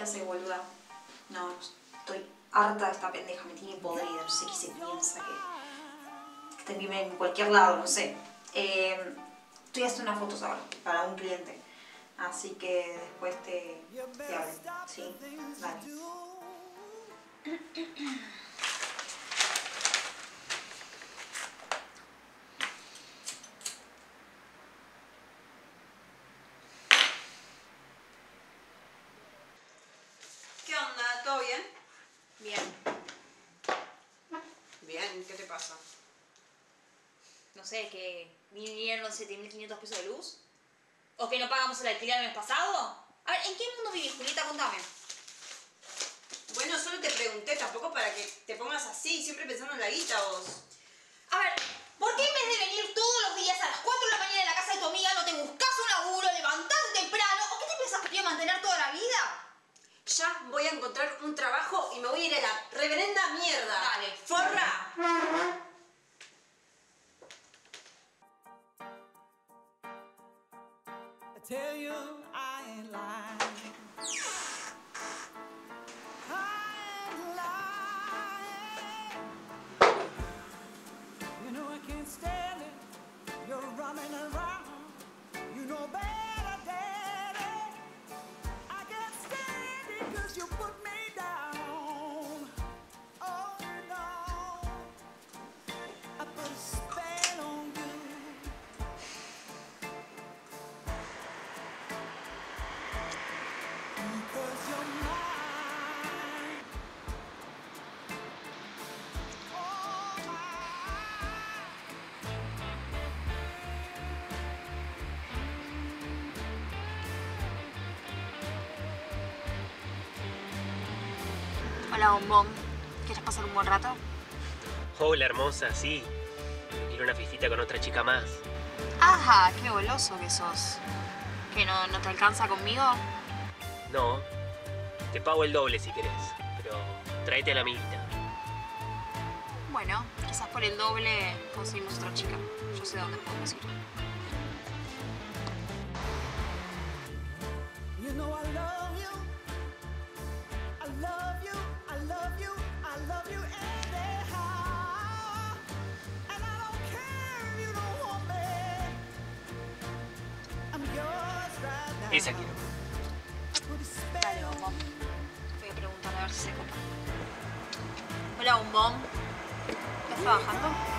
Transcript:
hace, boluda. No, estoy harta de esta pendeja, me tiene podrida, no sé qué se piensa, que, que te vive en cualquier lado, no sé. Eh, estoy haciendo unas fotos ahora para un cliente, así que después te, te hablo, ¿sí? Vale. ¿Qué onda? ¿Todo bien? Bien, Bien, ¿qué te pasa? no sé, que vinieron 7.500 pesos de luz. ¿O que no pagamos el alquiler el mes pasado? A ver, ¿en qué mundo vivís, Julieta? Contame. Bueno, solo te pregunté, tampoco para que te pongas así, siempre pensando en la guita vos. A ver, ¿por qué en vez de venir todos los días a las 4 de la mañana a la casa de tu amiga no te buscas un laburo, levantás temprano? ¿O qué te piensas que te iba a mantener toda la vida? Ya voy a encontrar un trabajo y me voy a ir a la reverenda mierda. Dale. ¡Forra! I tell you I ain't lying. Hola, bombón. ¿Quieres pasar un buen rato? Hola hermosa, sí. Ir a una fiestita con otra chica más. Ajá, qué goloso que sos. ¿Que no, no te alcanza conmigo? No, te pago el doble si querés, pero tráete a la amiguita. Bueno, quizás por el doble conseguimos otra chica. Yo sé dónde podemos ir. You know preguntar a ver si se copa.